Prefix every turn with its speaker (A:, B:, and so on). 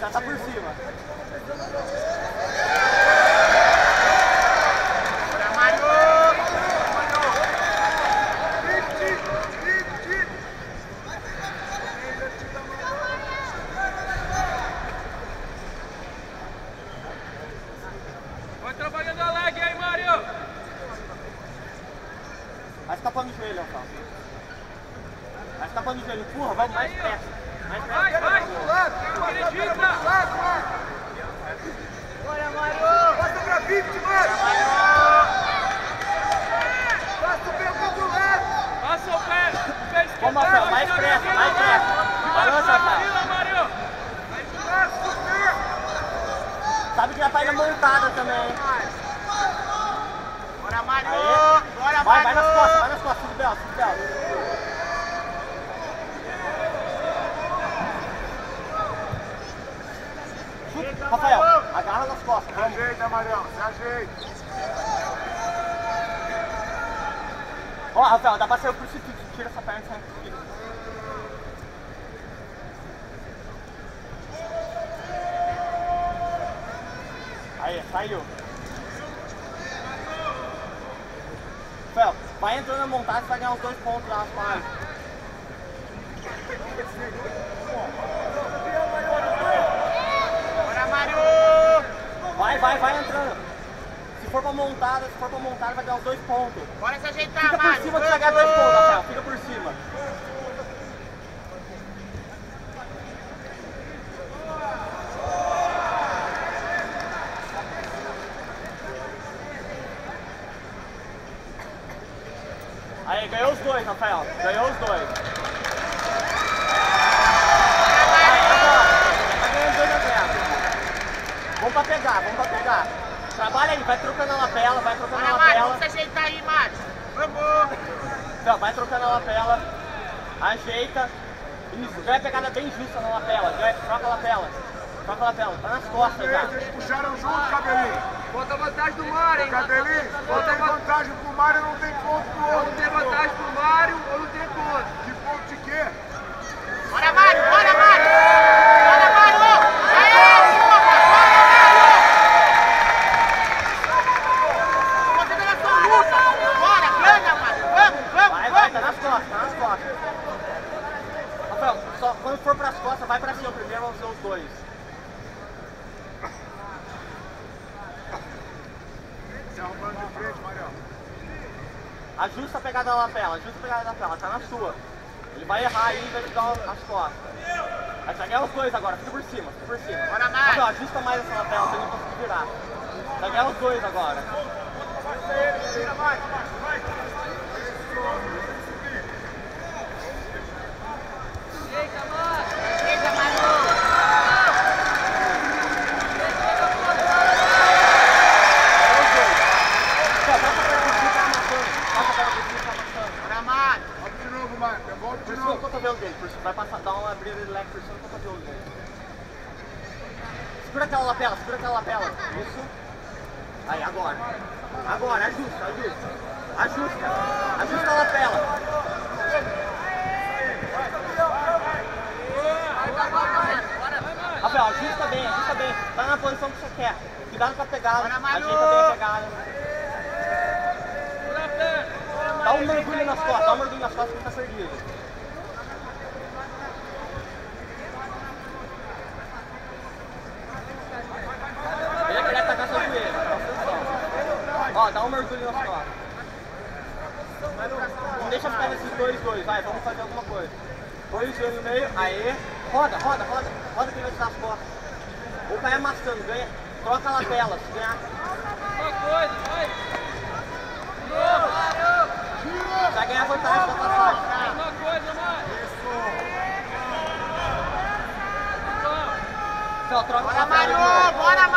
A: Já tá por cima.
B: Trabalhando a lag
C: aí, Mário!
D: Vai se tapando o joelho, Alcão. Vai se
B: tapando o joelho,
A: empurra, vai mais
C: perto.
A: Vai, vai nas costas, vai nas costas, tudo belo, costas,
D: Se ajeita, Marião, se ajeita!
A: Ó, Rafael, dá pra sair o crucifixo, tira essa perna e sai o crucifixo. Aí, saiu. Rafael, vai entrando na montagem, você vai ganhar os dois pontos lá nas.
C: Bora, Mário!
A: Vai, vai, vai entrando. Se for pra montada, se for pra montada, vai ganhar os dois pontos.
C: Bora se ajeitar,
A: Fica por cima que você vai ganhar dois pontos, Rafael. Fica por cima. Aí, ganhou os dois, Rafael. Ganhou os dois. Vai, agora. Tá ganhando dois a zero. Vamos pra pegar, vamos pra pegar. Trabalha aí, vai trocando a lapela, vai trocando a
C: Bora, Mário!
A: lapela.
C: Vamos se ajeitar aí, Mário! Vamos!
A: Então, vai trocando a lapela, ajeita. Isso, ganha a pegada bem justa na lapela, ganha, troca a lapela. Troca a lapela, tá nas costas já.
D: Eles puxaram junto, cabelinho!
B: Bota a vantagem do Mário, hein?
D: Cabelinho, tem vantagem pro Mário não tem ponto pro
B: Ou
D: outro!
B: não tem vantagem pro Mário, ou não tem ponto.
D: Que ponto de quê?
C: Bora, Mário! Bora, Mário! Bora, Mário! Aê, porra! Bora, Mário! Você tá na sua luta! Bora, ganha, Mário! Vamos, vamos,
A: Vai, vai, tá
C: vamos!
A: nas costas, tá nas costas. Rafael, só, quando for pras costas, vai pra cima primeiro, vamos ver os dois.
D: Se arrumando de frente, Marião.
A: Ajusta a pegada da lapela, ajusta a pegada da lapela, tá na sua. Ele vai errar aí e vai dar as costas. Vai ganhar os dois agora, fica por cima, fica por cima.
C: Bora, Mário.
A: Rafael, ajusta mais essa lapela pra ele não conseguir virar. Vai ganhar os dois agora.
C: Eita, Mário! Bora, Mário!
D: Volta de novo, Mário. Volta de
A: Por cima do
D: novo.
A: Cotovelo dele, por vai passar, dar uma abrida de leque por cima do cotovelo dele. Segura aquela lapela, segura aquela lapela. Isso. Aí, agora. Agora, ajusta, ajusta. Ajusta. Ajusta a lapela. Rafael, ajusta bem, ajusta bem. Tá na posição que você quer. Cuidado com a pegada. Ajeita bem a pegada. Dá um mergulho nas costas, dá um mergulho nas costas que tá perdido. Ó, dá um mergulho nas costas. Não deixa ficar nesses dois, dois, vai, vamos fazer alguma coisa. Põe o joelho no meio, aê. Roda, roda, roda. Roda que vai te dar as costas. Ou cai amassando, ganha. Troca lapela, se ganhar.
B: Uma coisa, vai.
A: Vai ganhar vantagem da passagem.
B: Uma coisa, Mário.
A: Então, troca
C: Bora,
A: novo.
C: Bora,